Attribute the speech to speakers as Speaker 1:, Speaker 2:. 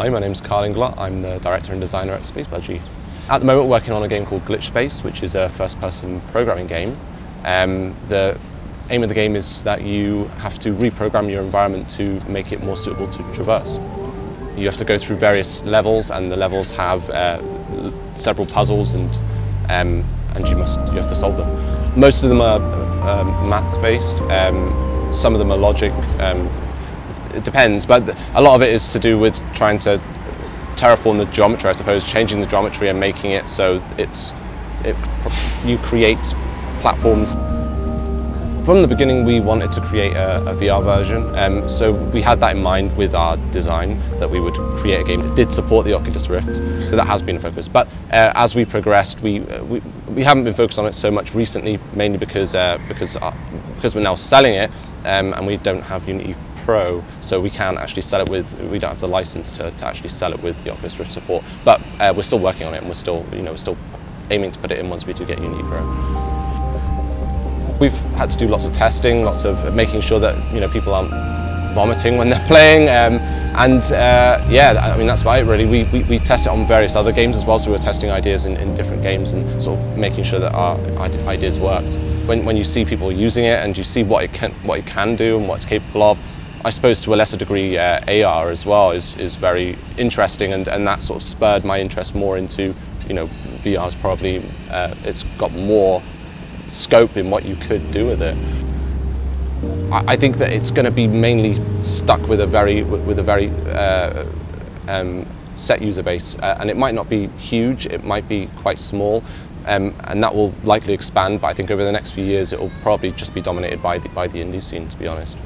Speaker 1: Hi, my name's Karl Inglott. I'm the director and designer at Space Budgie. At the moment, working on a game called Glitchspace, which is a first-person programming game. Um, the aim of the game is that you have to reprogram your environment to make it more suitable to traverse. You have to go through various levels, and the levels have uh, several puzzles, and um, and you must you have to solve them. Most of them are um, maths-based. Um, some of them are logic. It depends, but a lot of it is to do with trying to terraform the geometry, I suppose, changing the geometry and making it so it's it, you create platforms. From the beginning, we wanted to create a, a VR version, um, so we had that in mind with our design that we would create a game that did support the Oculus Rift. So that has been a focus. But uh, as we progressed, we, uh, we we haven't been focused on it so much recently, mainly because uh, because uh, because we're now selling it um, and we don't have Unity Pro, so we can actually sell it with, we don't have the license to, to actually sell it with the Oculus Rift support. But uh, we're still working on it and we're still, you know, we're still aiming to put it in once we do get Unity Pro. We've had to do lots of testing, lots of making sure that, you know, people aren't vomiting when they're playing. Um, and uh, yeah, I mean, that's about it really. We, we, we, test it on various other games as well, so we were testing ideas in, in different games and sort of making sure that our ideas worked. When, when you see people using it and you see what it can, what it can do and what it's capable of, I suppose to a lesser degree uh, AR as well is, is very interesting and, and that sort of spurred my interest more into, you know, VR's probably, uh, it's got more scope in what you could do with it. I, think that it's going to be mainly stuck with a very, with a very uh, um, set user base uh, and it might not be huge, it might be quite small um, and that will likely expand but I think over the next few years it will probably just be dominated by the, by the indie scene to be honest.